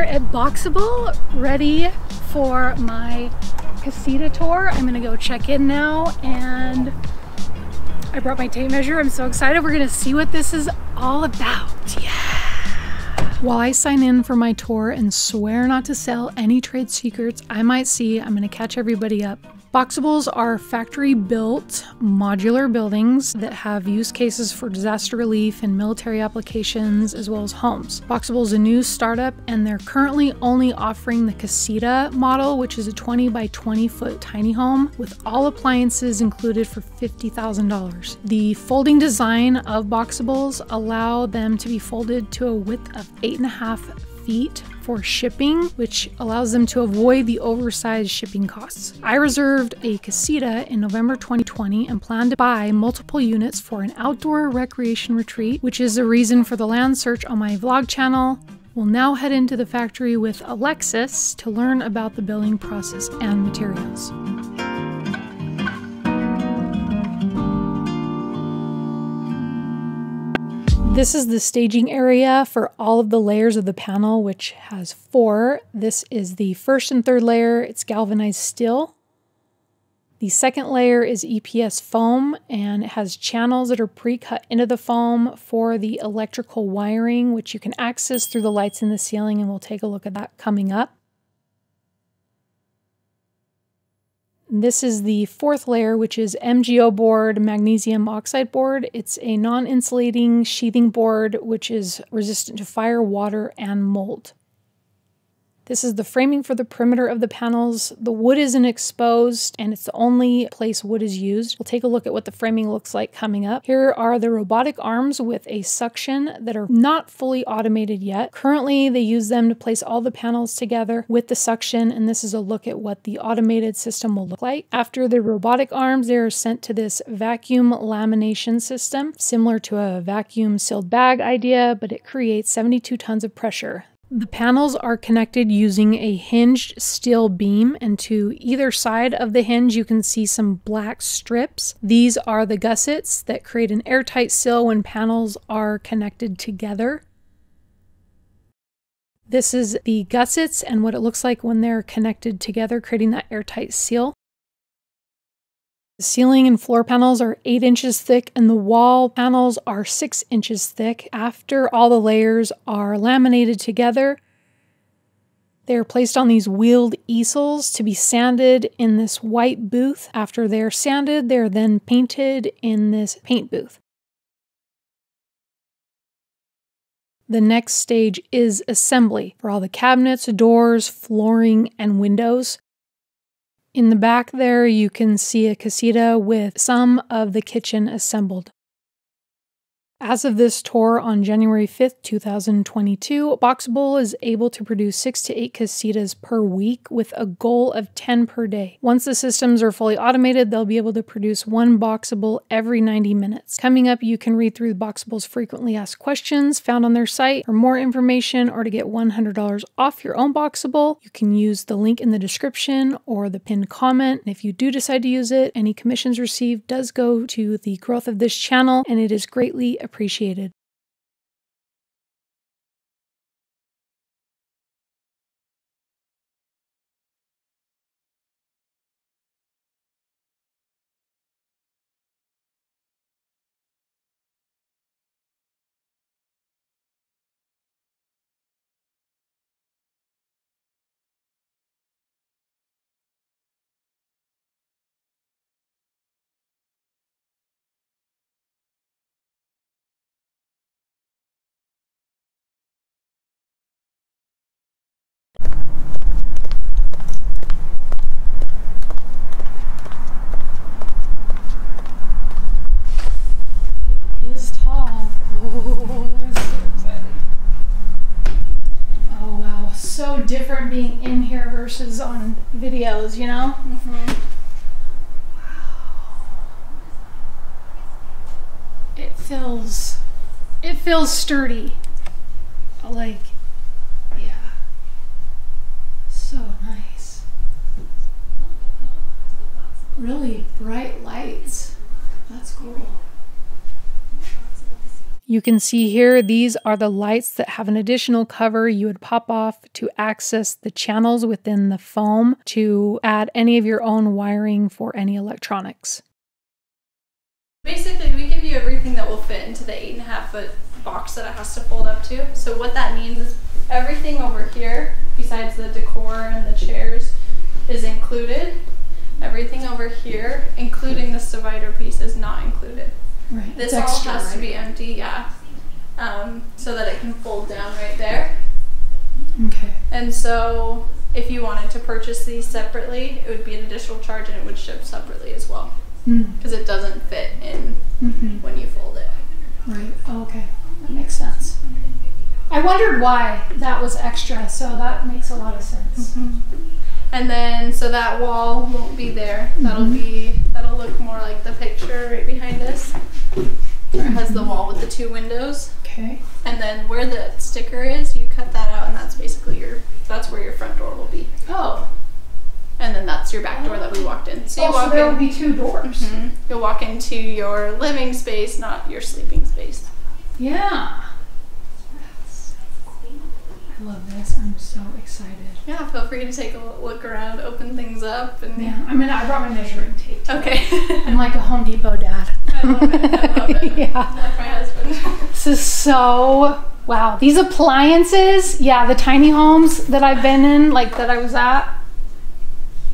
Here at Boxabl, ready for my casita tour. I'm gonna go check in now and I brought my tape measure. I'm so excited. We're gonna see what this is all about. Yeah. While I sign in for my tour and swear not to sell any trade secrets I might see, I'm gonna catch everybody up. Boxabls are factory built modular buildings that have use cases for disaster relief and military applications as well as homes. Boxabl is a new startup and they're currently only offering the Casita model, which is a 20 by 20 foot tiny home with all appliances included for $50,000. The folding design of Boxabls allow them to be folded to a width of 8.5 feet for shipping, which allows them to avoid the oversized shipping costs. I reserved a casita in November 2020 and plan to buy multiple units for an outdoor recreation retreat, which is the reason for the land search on my vlog channel. We'll now head into the factory with Alexis to learn about the building process and materials. This is the staging area for all of the layers of the panel, which has four. This is the first and third layer. It's galvanized steel. The second layer is EPS foam and it has channels that are pre-cut into the foam for the electrical wiring, which you can access through the lights in the ceiling, and we'll take a look at that coming up. This is the fourth layer, which is MGO board, magnesium oxide board. It's a non-insulating sheathing board, which is resistant to fire, water, and mold. This is the framing for the perimeter of the panels. The wood isn't exposed and it's the only place wood is used. We'll take a look at what the framing looks like coming up. Here are the robotic arms with a suction that are not fully automated yet. Currently, they use them to place all the panels together with the suction and this is a look at what the automated system will look like. After the robotic arms, they are sent to this vacuum lamination system, similar to a vacuum sealed bag idea, but it creates 72 tons of pressure. The panels are connected using a hinged steel beam, and to either side of the hinge, you can see some black strips. These are the gussets that create an airtight seal when panels are connected together. This is the gussets and what it looks like when they're connected together, creating that airtight seal. The ceiling and floor panels are 8 inches thick and the wall panels are 6 inches thick. After all the layers are laminated together, they are placed on these wheeled easels to be sanded in this white booth. After they're sanded, they're then painted in this paint booth. The next stage is assembly for all the cabinets, doors, flooring, and windows. In the back there, you can see a casita with some of the kitchen assembled. As of this tour on January 5th, 2022, Boxabl is able to produce 6 to 8 casitas per week with a goal of 10 per day. Once the systems are fully automated, they'll be able to produce one Boxabl every 90 minutes. Coming up, you can read through Boxabl's frequently asked questions found on their site. For more information or to get $100 off your own Boxabl, you can use the link in the description or the pinned comment. And if you do decide to use it, any commissions received does go to the growth of this channel and it is greatly appreciated appreciated. Being in here versus on videos, you know? Mm-hmm. Wow. It feels, it feels sturdy. Like, yeah. So nice. Really bright lights. That's cool. You can see here, these are the lights that have an additional cover you would pop off to access the channels within the foam to add any of your own wiring for any electronics. Basically, we give you everything that will fit into the eight and a half foot box that it has to fold up to. So what that means is everything over here, besides the decor and the chairs, is included. Everything over here, including this divider piece, is not included. Right. This all extra, has right? to be empty, yeah. Um, so that it can fold down right there. Okay. And so if you wanted to purchase these separately, it would be an additional charge and it would ship separately as well. Mm. Because it doesn't fit in hmm when you fold it. Right. Oh, okay. That makes sense. I wondered why that was extra, so that makes a lot of sense. And then so that wall won't be there. That'll Mhm. be that'll look more like the picture right behind us. It has the wall with the two windows. Okay. And then where the sticker is, you cut that out and that's basically your that's where your front door will be. Oh. And then that's your back door that we walked in. So you oh, walk so there in will be two doors. Mhm. You'll walk into your living space, not your sleeping space. Yeah. I love this. I'm so excited. Yeah, feel free to take a look around, open things up, and Yeah. I mean, I brought my measuring tape. too. Okay. I'm like a Home Depot dad. I love it. I love it. yeah. Like my husband. This is so wow. These appliances, yeah, the tiny homes that I've been in, like that I was at.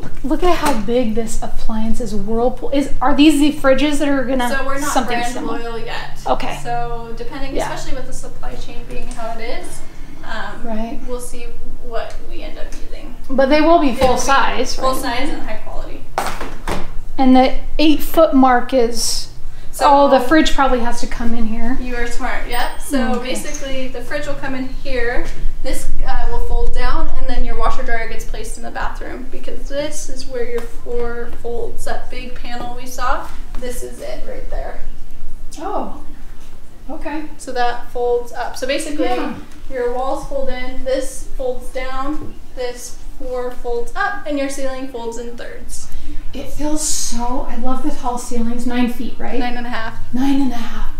Look, look at how big this appliance is. Whirlpool is. Are these the fridges that are gonna? So we're not something brand similar? loyal yet. Okay. So depending, Yeah. especially with the supply chain being how it is, um, Right. we'll see what we end up using. But they will be It'll full be size, full right? size and high quality. And the eight foot mark is. So oh, the fridge probably has to come in here. You are smart. Yep. So Okay. basically, the fridge will come in here. This uh, will fold down, and then your washer dryer gets placed in the bathroom because this is where your floor folds. That big panel we saw. This is it right there. Oh. Okay. So that folds up. So basically, Yeah. your walls fold in, this folds down, this floor folds up, and your ceiling folds in thirds. It feels so. I love the tall ceilings. Nine feet, right? Nine and a half. Nine and a half.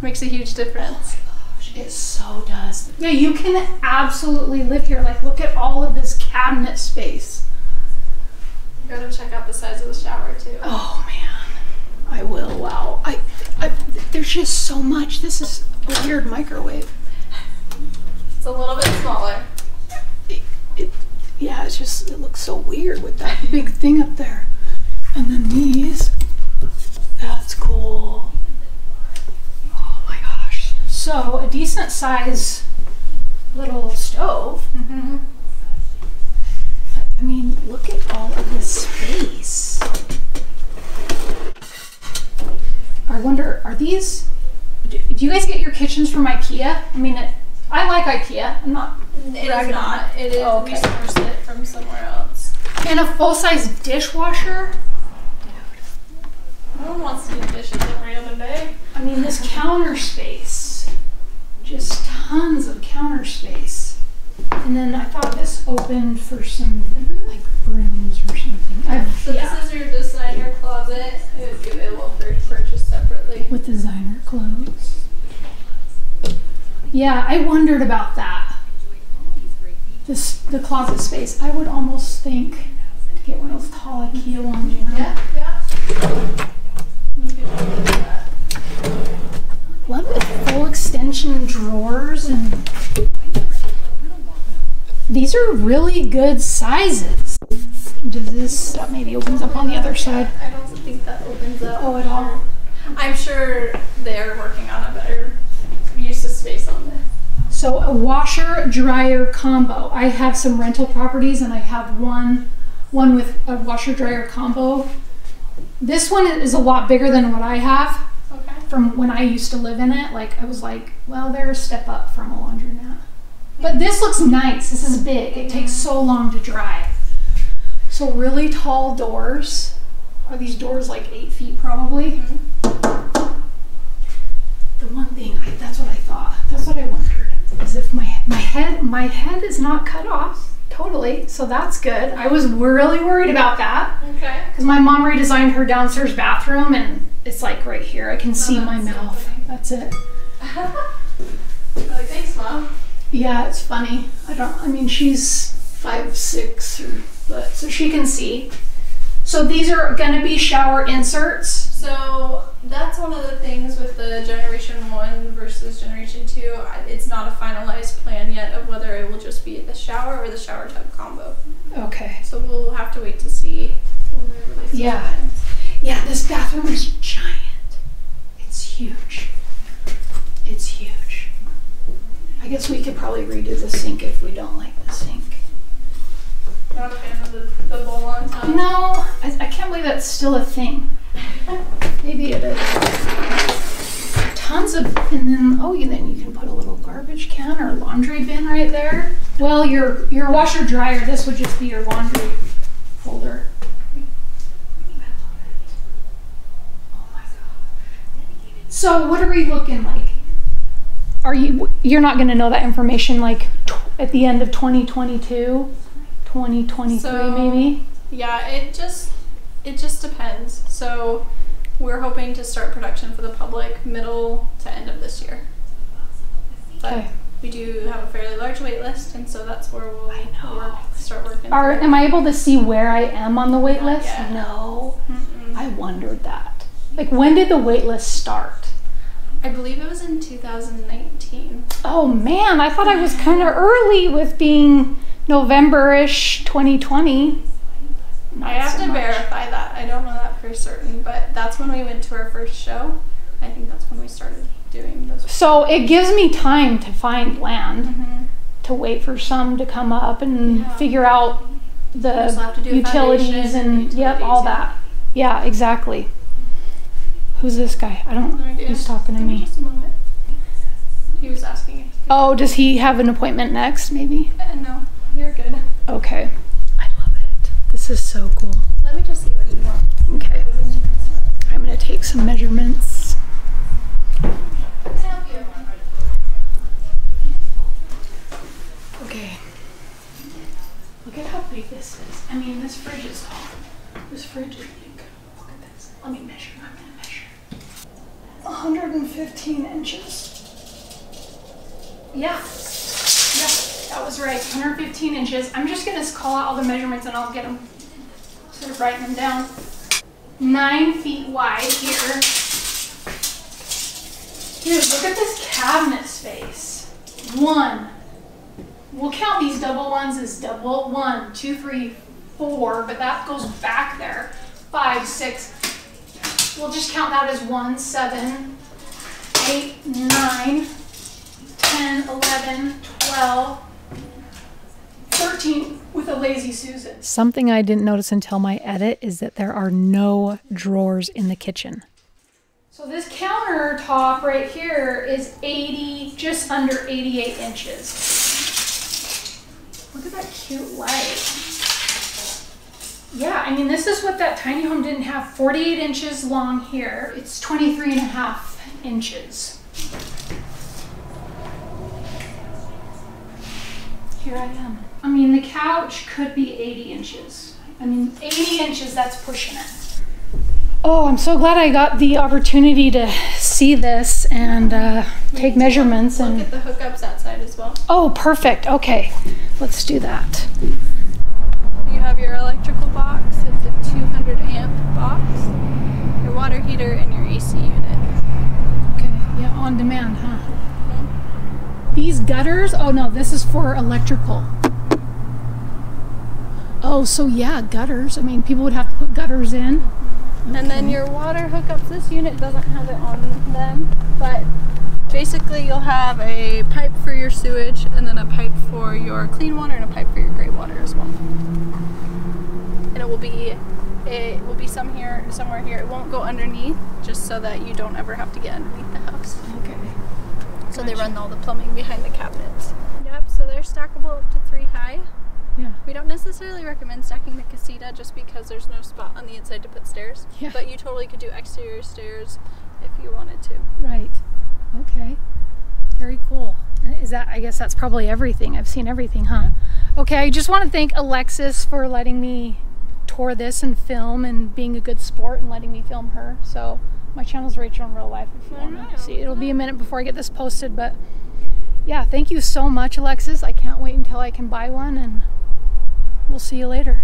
Makes a huge difference. Oh gosh, it so does. Yeah, you can absolutely live here. Like, look at all of this cabinet space. You gotta check out the size of the shower too. Oh man, I will. Wow, I, I there's just so much. This is a weird microwave. It's a little bit smaller. It, it, yeah, it's just it looks so weird with that big thing up there, and then these. That's cool. Oh my gosh. So a decent size little stove. Mm-hmm. I mean, look at all of this space. I wonder, are these? Do, do you guys get your kitchens from IKEA? I mean, it, I like IKEA. I'm not. It is not. It is. Oh, We okay. sourced it from somewhere else. And a full size dishwasher. No one wants to do dishes every other day. I mean, this counter space, just tons of counter space. And then I thought this opened for some like brooms or something. I, So yeah, this is your designer closet. It would be available for purchase separately. with designer clothes. Yeah, I wondered about that. This the closet space. I would almost think to get one of those tall IKEA ones. You know? Yeah, yeah. Love the full extension drawers and these are really good sizes. Does this that maybe opens up on the other side? I don't think that opens up. Oh, at all. I'm sure they're working on a better use of space on this. So a washer dryer combo. I have some rental properties and I have one one with a washer dryer combo. This one is a lot bigger than what I have Okay. from when I used to live in it. Like I was like, well, they're a step up from a laundromat. But this looks nice. This is big. It takes so long to dry. So really tall doors. Are these doors like eight feet probably? Mm-hmm. The one thing I, that's what I thought. That's what I wondered. Is if my my head my head is not cut off totally, so that's good. I was really worried about that Okay. because my mom redesigned her downstairs bathroom and it's like right here. I can see oh, my mouth. That's it. like, thanks, mom. Yeah, it's funny. I don't. I mean, she's five six, or but so she can see. So these are gonna be shower inserts. So that's one of the things with the Generation 1 versus Generation 2. It's not a finalized plan yet of whether it will just be the shower or the shower tub combo. Okay. So we'll have to wait to see when release Yeah. Yeah, this bathroom is giant. It's huge. It's huge. I guess we could probably redo the sink if we don't like the sink. Not a fan of the, the bowl on top. No, I, I can't believe that's still a thing. Maybe it is. Tons of, and then oh, and then you can put a little garbage can or laundry bin right there. Well, your your washer dryer. This would just be your laundry folder. Oh. So what are we looking like? Are you you're not going to know that information like at the end of 2022, 2023 So- maybe? Yeah, it just it just depends. So we're hoping to start production for the public middle to end of this year. But Okay. we do have a fairly large wait list, and so that's where we'll work, start working. Are am I able to see where I am on the wait list? No. Mm-mm. I wondered that. Like when did the wait list start? I believe it was in 2019. Oh man, I thought I was kind of early with being November-ish 2020. Not I have so to much. verify that. I don't know that for certain, but that's when we went to our first show. I think that's when we started doing those. So it gives me time to find land, Mm-hmm. to wait for some to come up and Yeah. figure out the also have to do a utilities and and yep, all yeah. that. Yeah, exactly. Who's this guy? I don't. No idea. He's talking to me. Just a moment. He was asking if. Oh, does he have an appointment next? Maybe. Uh, no, you're good. Okay. I love it. This is so cool. Let me just see what you want. Okay. I'm gonna take some measurements. Okay. Look at how big this is. I mean, this fridge is tall. This fridge is big. Look at this. Let me measure. I'm gonna measure. 115 inches. Yeah. Yeah, that was right. 115 inches. I'm just gonna call out all the measurements and I'll get them. Sort of writing them down. Nine feet wide here. Dude, look at this cabinet space. One. We'll count these double ones as double. One, two, three, four, but that goes back there. Five, six. We'll just count that as one, seven, eight, nine, 10, 11, 12, 13 with a lazy Susan. Something I didn't notice until my edit is that there are no drawers in the kitchen. So this countertop right here is 80, just under 88 inches. Look at that cute light. Yeah, I mean, this is what that tiny home didn't have. 48 inches long here. It's 23 and a half inches. Here I am. I mean, the couch could be 80 inches. I mean, 80 inches, that's pushing it. Oh, I'm so glad I got the opportunity to see this and uh, take measurements Look and. at the hookups outside as well. Oh, perfect. Okay, let's do that. You have your electrical box. It's a 200 amp box. Your water heater and your AC unit. Okay, yeah, on demand, huh? These gutters. Oh no, this is for electrical. Oh, so yeah, gutters. I mean, people would have to put gutters in. And then your water hookups, this unit doesn't have it on them, but basically you'll have a pipe for your sewage and then a pipe for your clean water and a pipe for your gray water as well. And it will be it will be some here somewhere here. It won't go underneath just so that you don't ever have to get underneath the house. Okay. So they run all the plumbing behind the cabinets. Yep, so they're stackable up to three high. Yeah. We don't necessarily recommend stacking the casita just because there's no spot on the inside to put stairs. Yeah. But you totally could do exterior stairs if you wanted to. Right. Okay. Very cool. Is that? I guess that's probably everything. I've seen everything, huh? Okay. I just want to thank Alexis for letting me tour this and film and being a good sport and letting me film her. So my channel is Rachel in real life if you want to see it'll be a minute before I get this posted, but yeah, thank you so much, Alexis. I can't wait until I can buy one, and we'll see you later.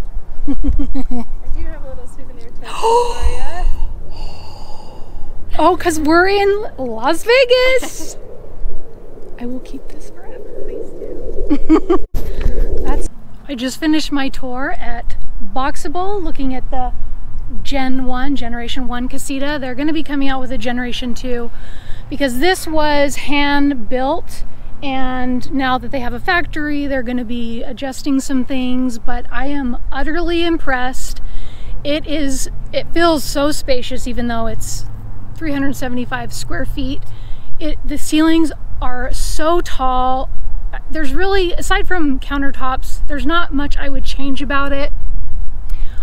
I do have a little souvenir you. Oh, because we're in Las Vegas. I will keep this forever. Please do. That's. I just finished my tour at Boxabl, looking at the Gen 1, Generation 1 casita. They're going to be coming out with a Generation 2 because this was hand built and now that they have a factory, they're going to be adjusting some things, but I am utterly impressed. It is, it feels so spacious even though it's 375 square feet. It, the ceilings are so tall. There's really, aside from countertops, there's not much I would change about it.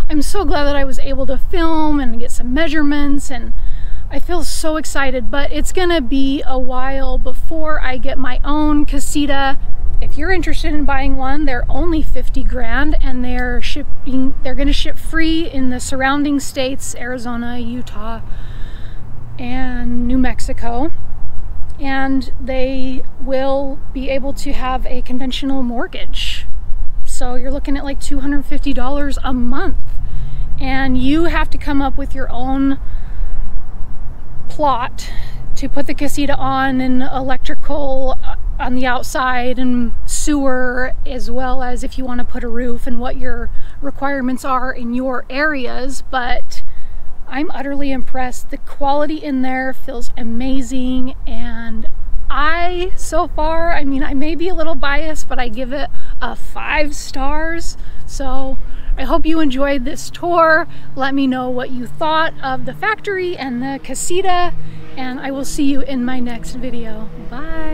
I'm so glad that I was able to film and get some measurements and I feel so excited, but it's gonna be a while before I get my own casita. If you're interested in buying one, they're only 50 grand and they're shipping, they're gonna ship free in the surrounding states, Arizona, Utah, and New Mexico. And they will be able to have a conventional mortgage. So you're looking at like $250 a month. And you have to come up with your own plot to put the casita on and electrical uh, on the outside and sewer as well as if you want to put a roof and what your requirements are in your areas but I'm utterly impressed. The quality in there feels amazing and I so far I mean I may be a little biased but I give it a five stars. So I hope you enjoyed this tour. Let me know what you thought of the factory and the casita, and I will see you in my next video. Bye.